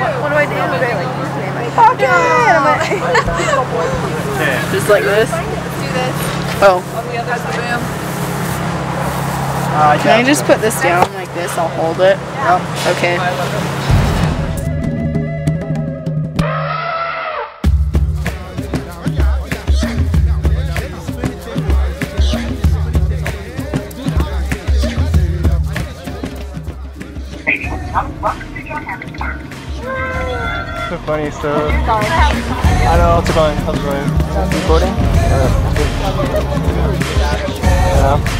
what, what do I do? Do I like put it in my pocket? Am I- Just like this? Do this. Oh. On the other side. Bam. Uh, Can I just put this down like this? I'll hold it. Okay. So funny stuff. I know, how's it going? How's it going? Recording? Yeah.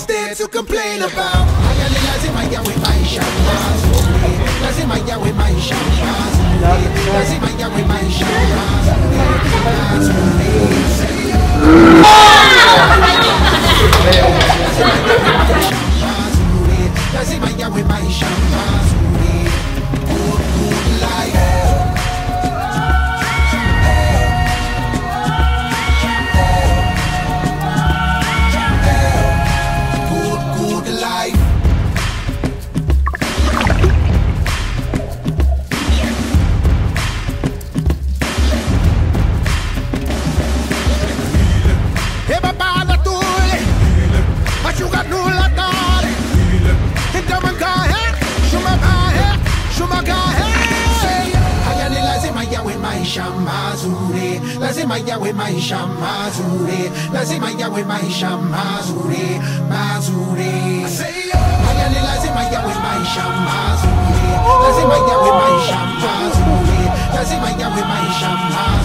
What's there to complain about? Lazima yawe maisha mazuri Lazima yawe maisha mazuri mazuri, lazima yawe maisha mazuri, lazima yawe maisha mazuri, mazuri. Hayani lazima yawe maisha mazuri, lazima yawe maisha mazuri, lazima yawe maisha mazuri.